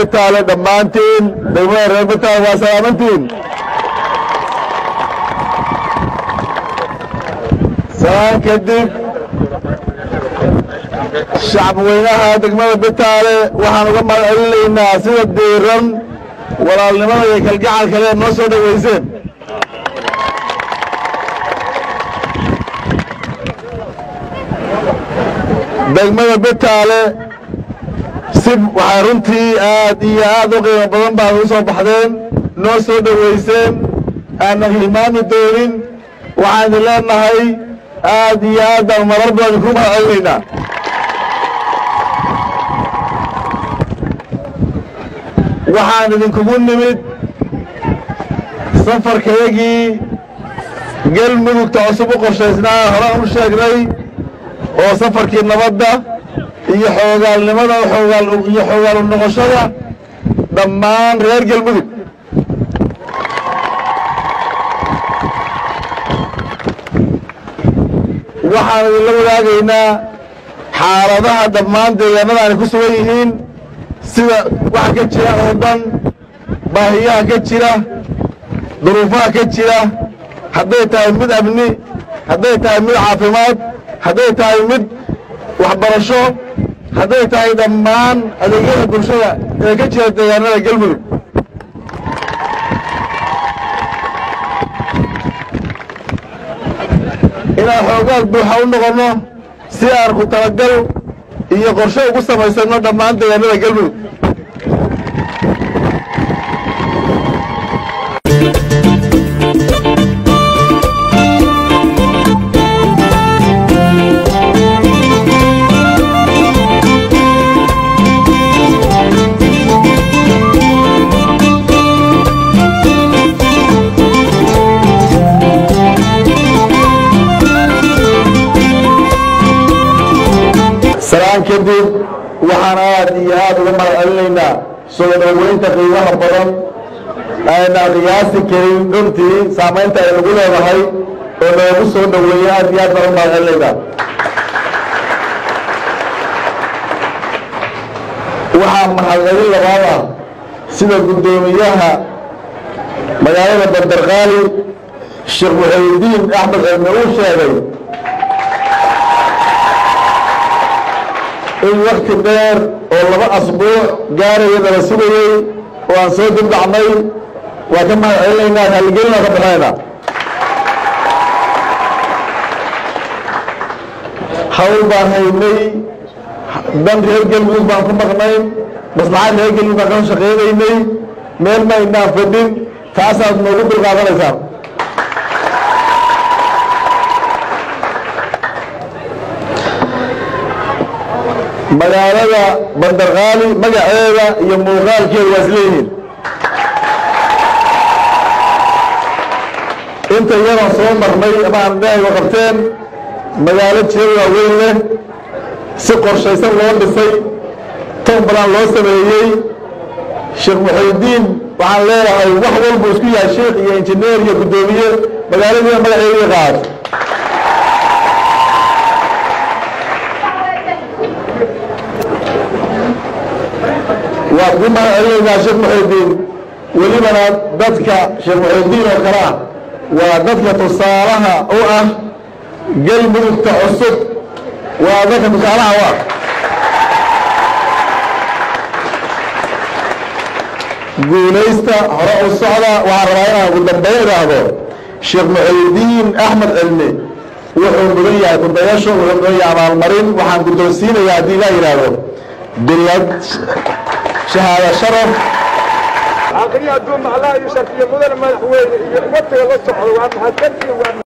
bitaale dhammaantiin degmada reer bitaale waa salaamantiin salaan kadib shacabweynaha degmada bitaale waxaan uga mahad celinaynaa sida diiran walaalnimada iyo kalgacalka lee noo soo dhoweyseen degmada bitaale si waxay runtii aad iyo aad u qiimo badan baad u soo baxdeen. Noo soo dhoweyseen aanan hilmaami doonin. Waxaan idin leenahay aad iyo aad baan marar badan idinku mahad celinaynaa waxaan idinkugu nimid safarkayagii galmudugta cusub u qorshaysnaa horaan u sheegnay oo safarkii nabadda iyo xoogaalnimada iyo xoogaalu dhammaan reer galmudug waxaan idinla wadaagaynaa xaaladaha dhammaan deegaanada ay ku sugan yihiin sida waxa ka jira oo dhan baahiyaha ka jira duruufaha ka jira. Hadday tahay mid amni hadday tahay mid caafimaad hadday tahay mid waxbarasho hadday tahay dhammaan adeegyada bulshada ee ka jira deegaanada galmudug. Inaan xoogaal buuxa u noqonno si aan ku talagal iyo qorshe ugu samaysanno dhammaan deegaanada galmudug waxaan aad iyo aad uga mahad celinaynaa soo dhoweynta qiimaha badan aynaan qiyaasi karin. Runtii saamaynta ay nagu leedahay oo noogu soo dhoweeya aad iyo aad baan u mahad celinaynaa waxaa mahadcelin labaad ah sida guddoomiyaha magaalada bandarqaali sheekh muxayidiin axmed cilmi uu sheegay in wakti dheer oo laba asbuuc gaaraya nala sugayey oo aan soo dibdhacnay waa ka mahad celinaynaa raaligelin aan ka baxnaynaa hawl baan haynay dan reer galmudug baan ku maqnayn maslaxad reer galmudug baan ka shaqaynaynay meel ma inaan fadhin taasaad noogu dulqaadanaysaan magaalada bandarqaali magaceeda iyo muuqaalkeeda waa isleeyihiin inta iyadan soo marnay ama aan dhahaygo qabteen magaalo jeeda waaweyn leh si qorshaysan loo dhisay toon badan loo sameeyey. Sheekh muxuudiin waxaan leedahay wax walbu isku yahay sheekh iyo injineer iyo guddoomiye magaaladiina magaceedii qaad mahad celinaynaa sheekh muxuudiin welibana dadka sheekh muxuudiin oo kale ah waa dadka tusaalaha u ah galmudugta cusub. Waa dadka tusaalaha u ah. Guulaysta hore u socda waxaan rabaa inaan ugu dambeyn idhaahdo sheekh muxuudiin axmed cilmi. Wuxuu mudan yahay kudayasho wuxuu mudan yahay abaalmarin. Waxaan guddoonsiinayaa haddii laa yidhaahdo bilad shahaado sharaf. Aakhriya adduun maclaha